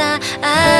在爱。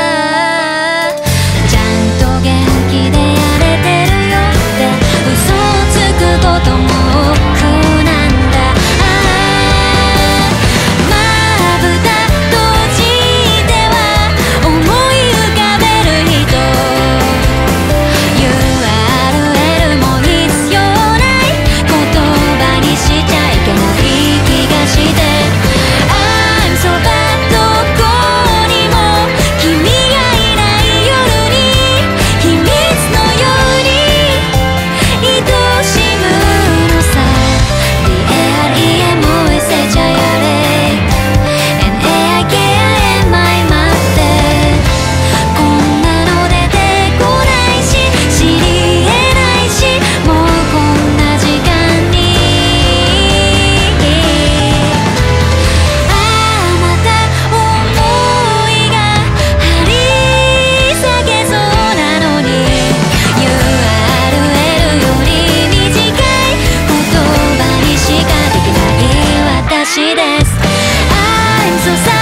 I'm so sad